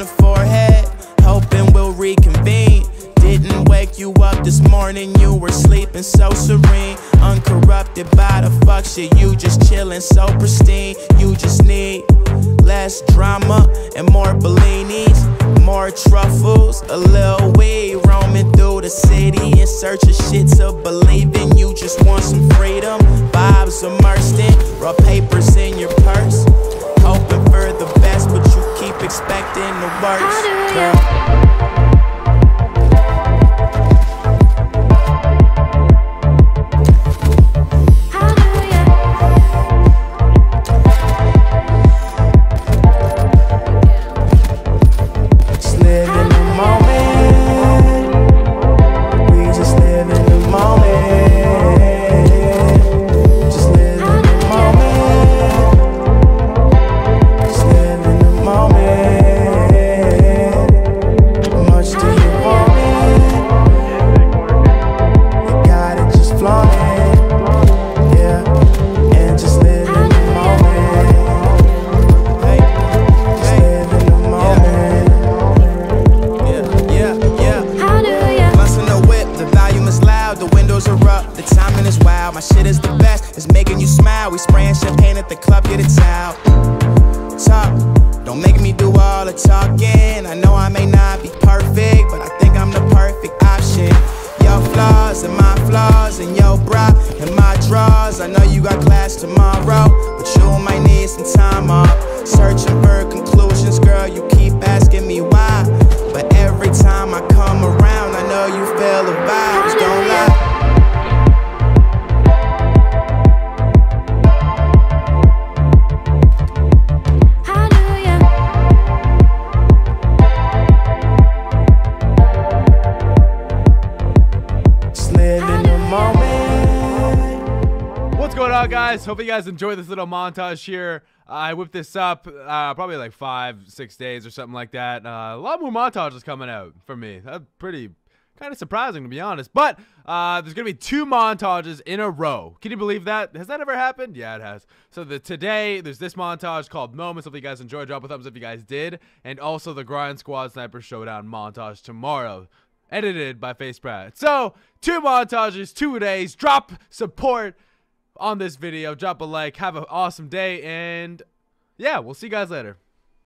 the forehead, hoping we'll reconvene. Didn't wake you up this morning, you were sleeping so serene. Uncorrupted by the fuck shit, you just chillin' so pristine. You just need less drama and more Bellinis, more truffles, a little weed. Roaming through the city in search of shit to believe in. You just want some freedom, vibes immersed in, raw papers in your purse expecting the worst. Girl. Timing. My shit is the best, it's making you smile. We spraying champagne at the club, get it out. Talk, don't make me do all the talking. I know I may not be perfect, but I think I'm the perfect option. Your flaws and my flaws, and your bra and my drawers. I know you got class tomorrow, What's going on, guys? Hope you guys enjoy this little montage here. I whipped this up uh, probably like five, six days or something like that. Uh, a lot more montages coming out for me. That's pretty kind of surprising to be honest. But uh, there's gonna be two montages in a row. Can you believe that? Has that ever happened? Yeah, it has. So the today there's this montage called Moments. Hope you guys enjoyed. Drop a thumbs up if you guys did, and also the Grind Squad Sniper Showdown montage tomorrow edited by FaZe Brad. So, two montages, two days. Drop support on this video. Drop a like. Have an awesome day. And yeah, we'll see you guys later.